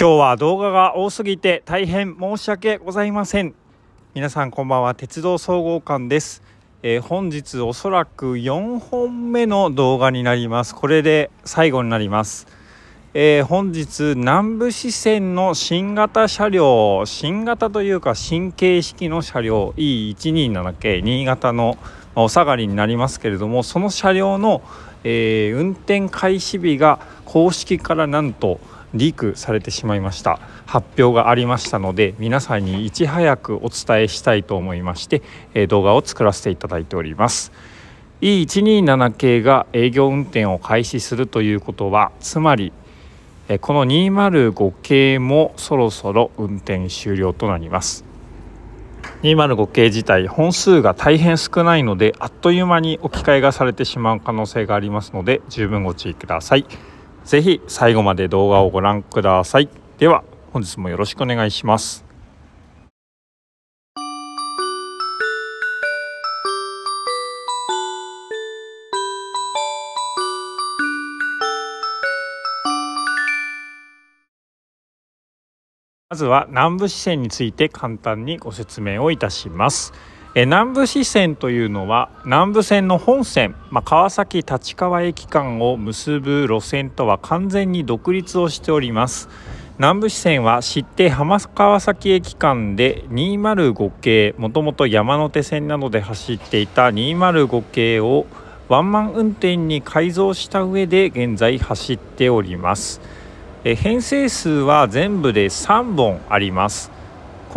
今日は動画が多すぎて大変申し訳ございません。皆さんこんばんは鉄道総合館です、えー、本日おそらく4本目の動画になります。これで最後になります。えー、本日南部支線の新型車両新型というか新形式の車両 E127 系新潟のお下がりになりますけれどもその車両の、えー、運転開始日が公式からなんとリークされてしまいました。発表がありましたので皆さんにいち早くお伝えしたいと思いまして、え動画を作らせていただいております。E127 系が営業運転を開始するということはつまりこの205系もそろそろ運転終了となります。205系自体本数が大変少ないのであっという間に置き換えがされてしまう可能性がありますので十分ご注意ください。ぜひ最後まで動画をご覧ください。では本日もよろしくお願いします。まずは南部支線について簡単にご説明をいたします。南部支線というのは南部線の本線、まあ、川崎立川駅間を結ぶ路線とは完全に独立をしております。南部支線は知って浜川崎駅間で205系もともと山手線などで走っていた205系をワンマン運転に改造した上で現在走っております。編成数は全部で3本あります。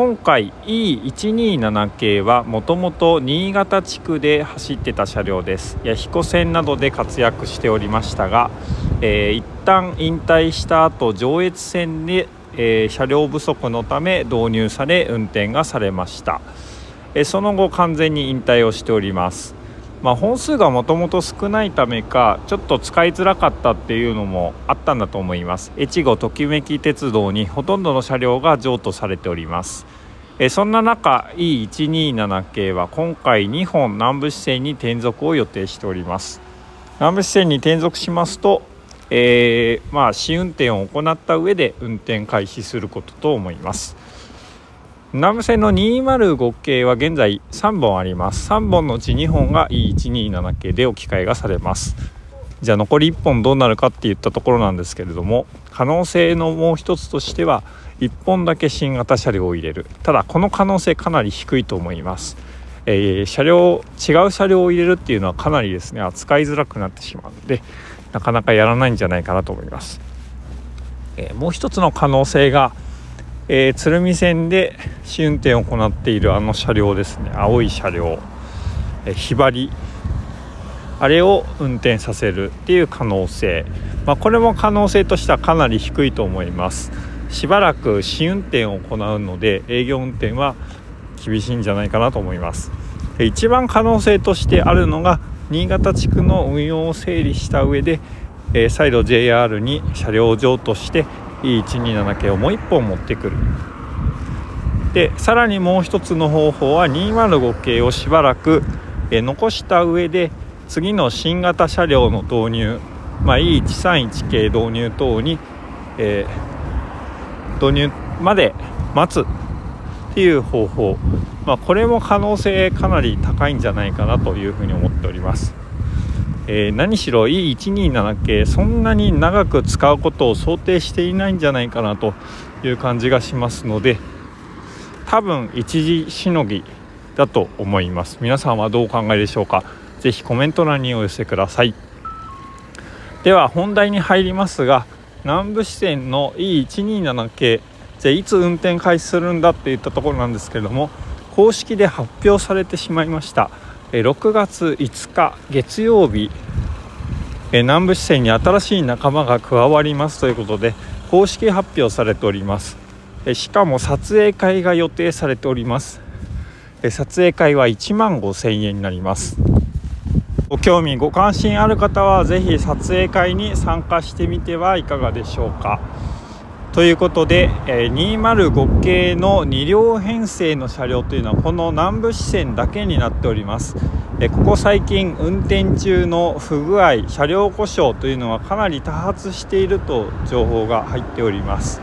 今回 E127 系はもともと新潟地区で走ってた車両です。弥彦線などで活躍しておりましたが、えー、一旦引退した後上越線で、えー、車両不足のため導入され運転がされました、えー、その後完全に引退をしております。まあ、本数がもともと少ないためかちょっと使いづらかったっていうのもあったんだと思います。越後ときめき鉄道にほとんどの車両が譲渡されております。えそんな中 E127 系は今回2本南部支線に転属を予定しております。南部支線に転属しますと、えー、まあ、試運転を行った上で運転開始することと思います。南部線の205系は現在3本あります。3本のうち2本が E127 系で置き換えがされます。じゃあ残り1本どうなるかっていったところなんですけれども可能性のもう一つとしては1本だけ新型車両を入れる。ただこの可能性かなり低いと思います、えー、車両違う車両を入れるっていうのはかなりですね扱いづらくなってしまうのでなかなかやらないんじゃないかなと思います、えー、もう一つの可能性がえー、鶴見線で試運転を行っているあの車両ですね。青い車両、えー、ひばり。あれを運転させるっていう可能性、まあ、これも可能性としてはかなり低いと思います。しばらく試運転を行うので営業運転は厳しいんじゃないかなと思います。一番可能性としてあるのが新潟地区の運用を整理した上で、えー、再度 JR に車両を譲渡して E127 系をもう1本持ってくる。でさらにもう一つの方法は205系をしばらく、え残した上で次の新型車両の導入、まあ、E131 系導入等に、えー、導入まで待つっていう方法、まあ、これも可能性かなり高いんじゃないかなというふうに思っております。えー、何しろ E127 系そんなに長く使うことを想定していないんじゃないかなという感じがしますので多分一時しのぎだと思います皆さんはどうお考えでしょうか？ぜひコメント欄にお寄せください。では本題に入りますが南部支線の E127 系じゃあいつ運転開始するんだっていったところなんですけれども公式で発表されてしまいました。6月5日月曜日南部支線に新しい仲間が加わりますということで公式発表されております。しかも撮影会が予定されております。撮影会は1万5000円になります。ご興味ご関心ある方は是非撮影会に参加してみてはいかがでしょうか。ということで、え205系の2両編成の車両というのはこの南部支線だけになっております、えここ最近運転中の不具合車両故障というのはかなり多発していると情報が入っております。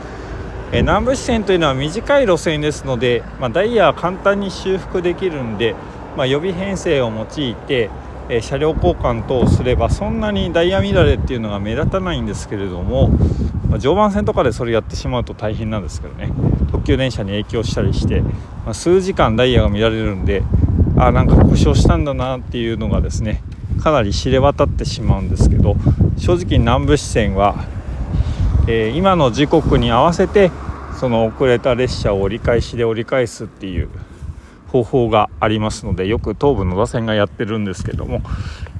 え南部支線というのは短い路線ですので、まあ、ダイヤは簡単に修復できるんで、まあ、予備編成を用いて、え車両交換等すればそんなにダイヤ乱れっていうのが目立たないんですけれども、ま、常磐線とかでそれやってしまうと大変なんですけどね。特急電車に影響したりして、ま数時間ダイヤが乱れるんであなんか故障したんだなっていうのがですねかなり知れ渡ってしまうんですけど正直南部支線はえー、今の時刻に合わせてその遅れた列車を折り返しで折り返すっていう方法がありますのでよく東武野田線がやってるんですけども、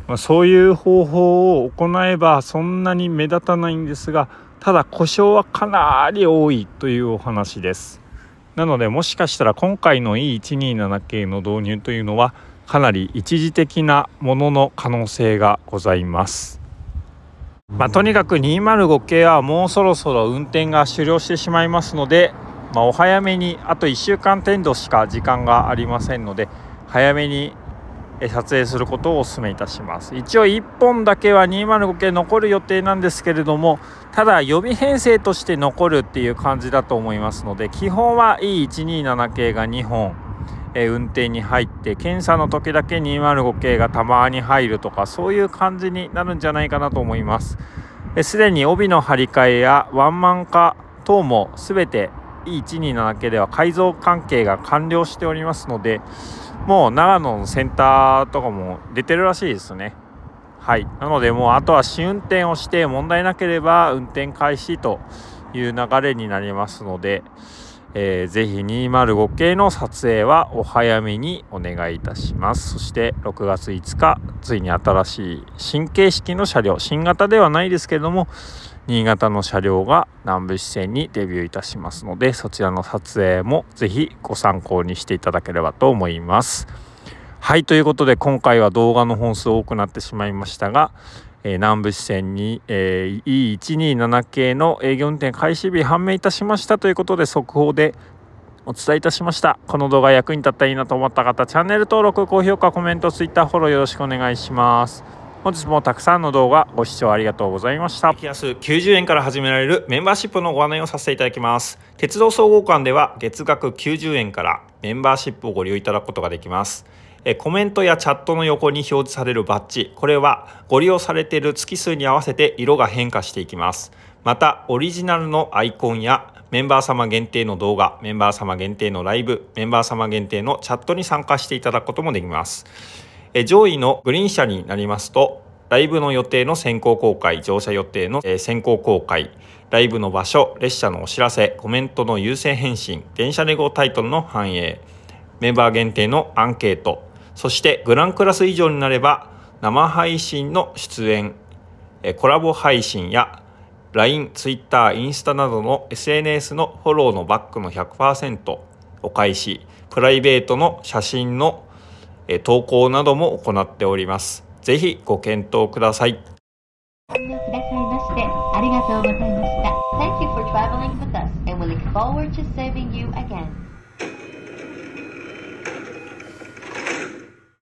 まあ、そういう方法を行えばそんなに目立たないんですがただ故障はかなり多いというお話です。なのでもしかしたら今回の E127 系の導入というのはかなり一時的なものの可能性がございます。まあ、とにかく205系はもうそろそろ運転が終了してしまいますので、まあ、お早めにあと1週間程度しか時間がありませんので早めに撮影することをお勧めいたします。一応1本だけは205系残る予定なんですけれどもただ予備編成として残るっていう感じだと思いますので基本は E127 系が2本え運転に入って検査の時だけ205系がたまに入るとかそういう感じになるんじゃないかなと思いますすでに帯の張り替えやワンマン化等も全て E127 系では改造関係が完了しておりますのでもう長野のセンターとかも出てるらしいですね。はい。なのでもうあとは試運転をして問題なければ運転開始という流れになりますのでえー、ぜひ205系の撮影はお早めにお願いいたします。そして6月5日ついに新しい新形式の車両新型ではないですけれども新潟の車両が南部支線にデビューいたしますのでそちらの撮影もぜひご参考にしていただければと思います。はいということで今回は動画の本数多くなってしまいましたがえー、南部支線に、えー、E127 系の営業運転開始日判明いたしましたということで速報でお伝えいたしました。この動画役に立ったらいいなと思った方チャンネル登録高評価コメント Twitter フォローよろしくお願いします。本日もたくさんの動画ご視聴ありがとうございました。激安90円から始められるメンバーシップのご案内をさせていただきます。鉄道総合館では月額90円からメンバーシップをご利用いただくことができます。えコメントやチャットの横に表示されるバッジこれはご利用されている月数に合わせて色が変化していきます。またオリジナルのアイコンやメンバー様限定の動画メンバー様限定のライブメンバー様限定のチャットに参加していただくこともできます。え上位のグリーン車になりますとライブの予定の先行公開乗車予定の先行公開ライブの場所列車のお知らせコメントの優先返信電車レゴタイトルの反映メンバー限定のアンケートそしてグランクラス以上になれば生配信の出演コラボ配信や LINE、Twitter、インスタなどの SNS のフォローのバックの100%お返しプライベートの写真の投稿なども行っておりますぜひご検討くださいご視聴くださいましてありがとうございました Thank you for traveling with us and we look forward to serving you again